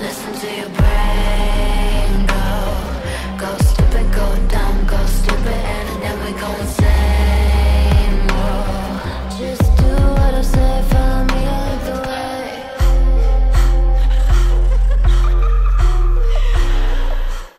listen to your brain go. Go stupid, go dumb, go stupid And then we go insane